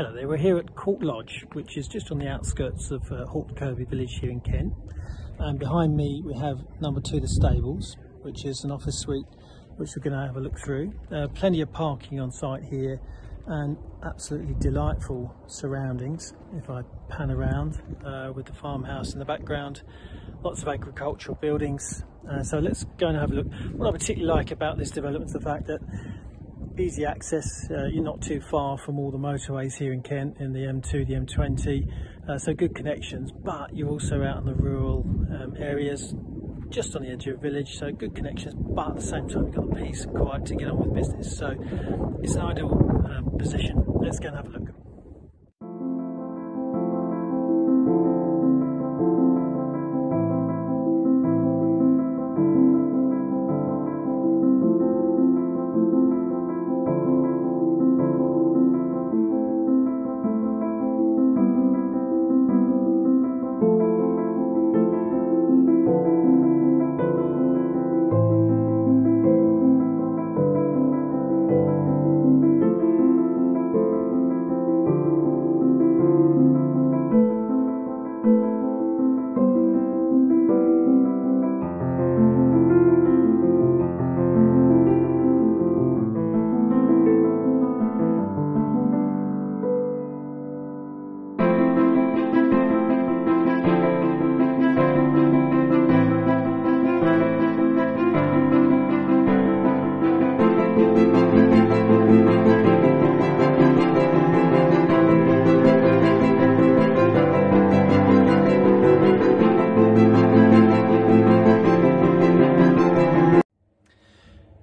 Hello there, we're here at Court Lodge, which is just on the outskirts of uh, Horton Kirby village here in Kent. And behind me we have number two, the stables, which is an office suite which we're going to have a look through. Uh, plenty of parking on site here and absolutely delightful surroundings. If I pan around uh, with the farmhouse in the background, lots of agricultural buildings. Uh, so let's go and have a look. What I particularly like about this development is the fact that easy access. Uh, you're not too far from all the motorways here in Kent, in the M2, the M20, uh, so good connections. But you're also out in the rural um, areas, just on the edge of a village, so good connections. But at the same time, you've got the peace and quiet to get on with business. So it's an ideal um, position. Let's go and have a look.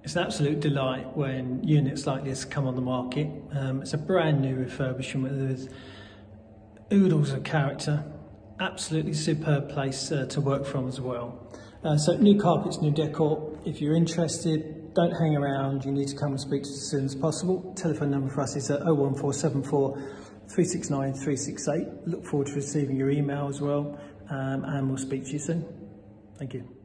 It's an absolute delight when units like this come on the market. Um, it's a brand new refurbishment with oodles of character. Absolutely superb place uh, to work from as well. Uh, so new carpets, new decor. If you're interested, don't hang around. You need to come and speak to us as soon as possible. Telephone number for us is at 01474 369 368. Look forward to receiving your email as well um, and we'll speak to you soon. Thank you.